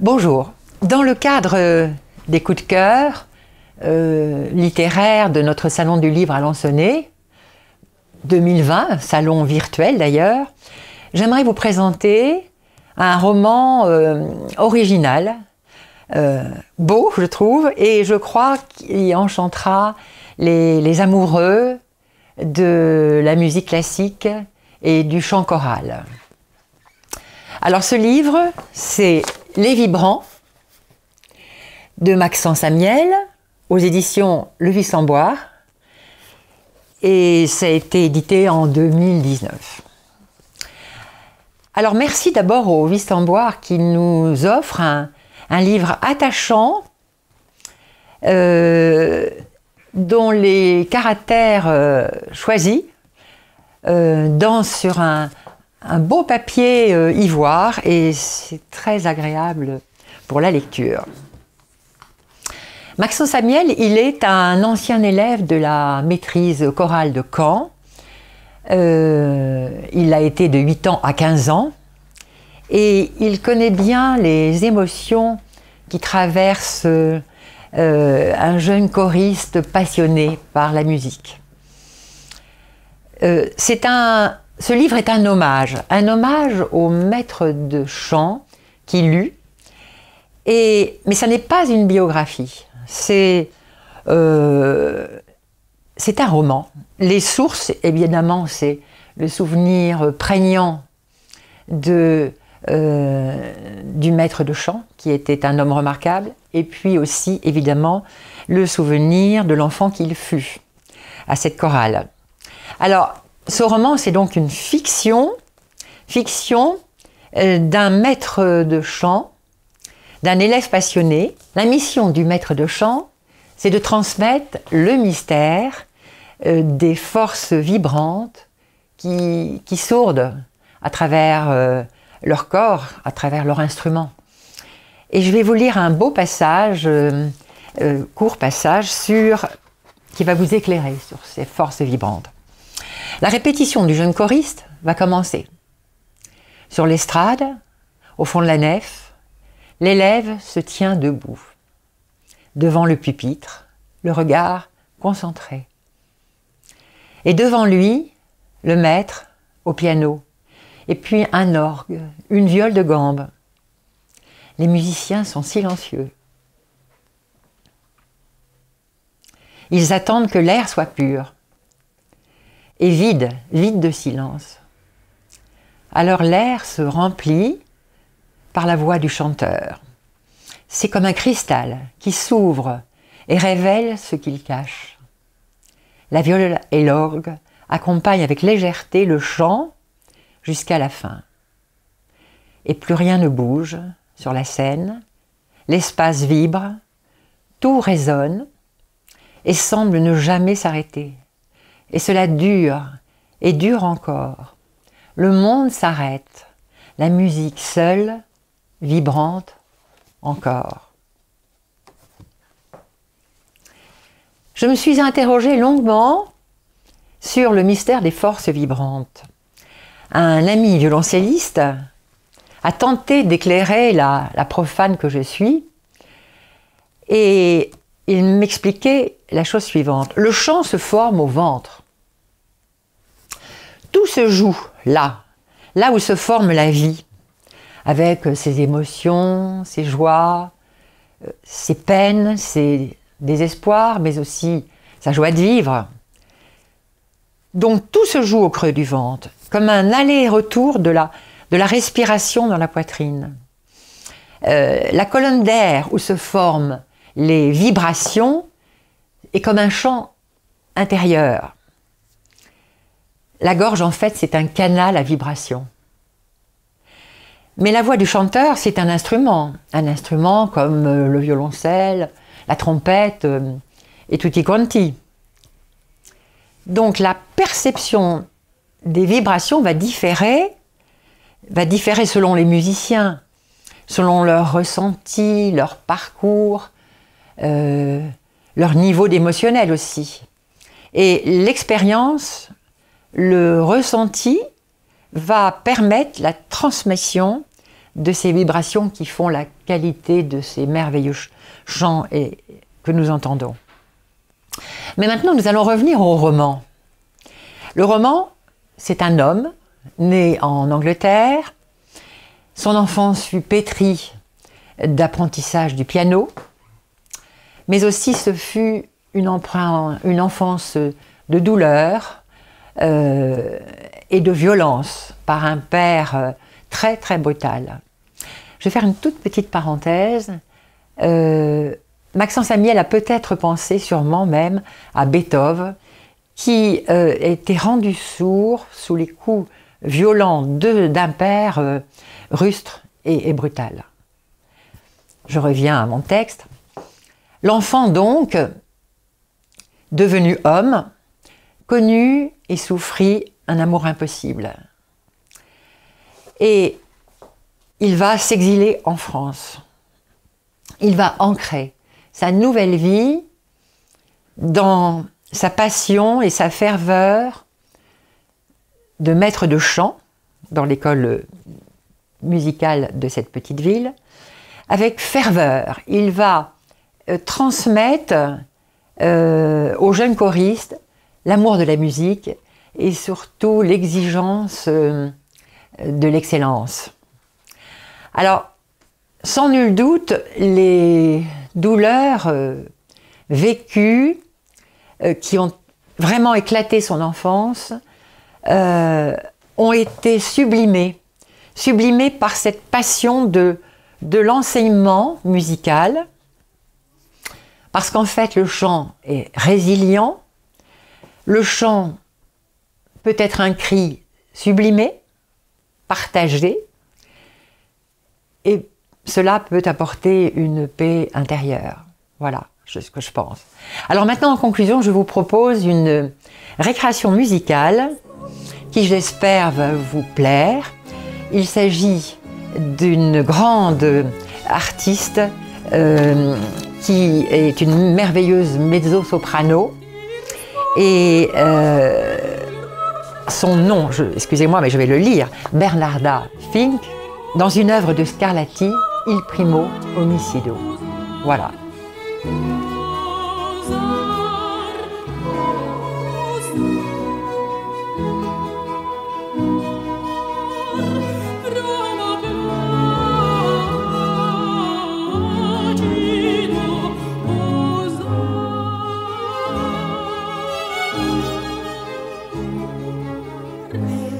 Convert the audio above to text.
Bonjour. Dans le cadre euh, des coups de cœur euh, littéraires de notre Salon du Livre à Lansonnais, 2020, salon virtuel d'ailleurs, j'aimerais vous présenter un roman euh, original, beau je trouve, et je crois qu'il enchantera les, les amoureux de la musique classique et du chant choral. Alors ce livre, c'est Les Vibrants de Maxence Amiel aux éditions Le Vice en Bois et ça a été édité en 2019. Alors merci d'abord au Vice en Bois qui nous offre un, livre attachant euh, dont les caractères euh, choisis euh, dansent sur un, un beau papier euh, ivoire et c'est très agréable pour la lecture. Maxence Samiel, il est un ancien élève de la maîtrise chorale de Caen. Euh, il a été de 8 ans à 15 ans et il connaît bien les émotions qui traversent euh, un jeune choriste passionné par la musique. c'est un, ce livre est un hommage, un hommage au maître de chant qui lut, et, mais ça n'est pas une biographie, c'est euh, un roman. Les sources, évidemment, c'est le souvenir prégnant euh, du maître de chant, qui était un homme remarquable, et puis aussi, évidemment, le souvenir de l'enfant qu'il fut à cette chorale. Alors, ce roman, c'est donc une fiction, fiction euh, d'un maître de chant, d'un élève passionné. La mission du maître de chant, c'est de transmettre le mystère euh, des forces vibrantes qui, qui sourdent à travers euh, leur corps, à travers leur instrument. Et je vais vous lire un beau passage, court passage, qui va vous éclairer sur ces forces vibrantes. La répétition du jeune choriste va commencer. Sur l'estrade, au fond de la nef, l'élève se tient debout, devant le pupitre, le regard concentré. Et devant lui, le maître au piano, et puis un orgue, une viole de gambe. Les musiciens sont silencieux. Ils attendent que l'air soit pur et vide, vide de silence. Alors l'air se remplit par la voix du chanteur. C'est comme un cristal qui s'ouvre et révèle ce qu'il cache. La viole et l'orgue accompagnent avec légèreté le chant jusqu'à la fin. Et plus rien ne bouge sur la scène, l'espace vibre, tout résonne et semble ne jamais s'arrêter. Et cela dure et dure encore. Le monde s'arrête. La musique seule, vibrante, encore. Je me suis interrogée longuement sur le mystère des forces vibrantes. Un ami violoncelliste a tenté d'éclairer la, la, profane que je suis et il m'expliquait la chose suivante. Le chant se forme au ventre. Tout se joue là, là où se forme la vie, avec ses émotions, ses joies, euh, ses peines, ses désespoirs, mais aussi sa joie de vivre. Donc tout se joue au creux du ventre, comme un aller-retour de la, de la respiration dans la poitrine. Euh, la colonne d'air où se forment les vibrations est comme un champ intérieur. La gorge, en fait, c'est un canal à vibration. Mais la voix du chanteur, c'est un instrument. Un instrument comme euh, le violoncelle, la trompette euh, et tutti quanti. Donc la perception des vibrations va différer, va différer selon les musiciens, selon leur ressenti, leur parcours, euh, leur niveau d'émotionnel aussi. Et l'expérience le ressenti va permettre la transmission de ces vibrations qui font la qualité de ces merveilleux chants et, que nous entendons. Mais maintenant, nous allons revenir au roman. Le roman, c'est un homme né en Angleterre. Son enfance fut pétrie d'apprentissage du piano, mais aussi ce fut une, enfance de douleur euh, et de violence par un père euh, très très brutal. Je vais faire une toute petite parenthèse. Euh, Maxence Amiel a peut-être pensé, sûrement même, à Beethoven, qui était rendu sourd sous les coups violents d'un père rustre et, brutal. Je reviens à mon texte. L'enfant donc, devenu homme, connut et souffrit un amour impossible. Et il va s'exiler en France. Il va ancrer sa nouvelle vie dans sa passion et sa ferveur de maître de chant dans l'école musicale de cette petite ville, avec ferveur. Il va euh, transmettre euh, aux jeunes choristes l'amour de la musique et surtout l'exigence euh, de l'excellence. Alors, sans nul doute, les douleurs euh, vécues euh, qui ont vraiment éclaté son enfance ont été sublimées, sublimées par cette passion de l'enseignement musical, parce qu'en fait le chant est résilient, le chant peut être un cri sublimé, partagé, et cela peut apporter une paix intérieure. Voilà ce que je pense. Alors maintenant, en conclusion, je vous propose une récréation musicale qui, j'espère, va vous plaire. Il s'agit d'une grande artiste euh, qui est une merveilleuse mezzo-soprano. Et euh, son nom, excusez-moi, mais je vais le lire, Bernarda Fink, dans une œuvre de Scarlatti, Il primo homicido. Voilà. Wait.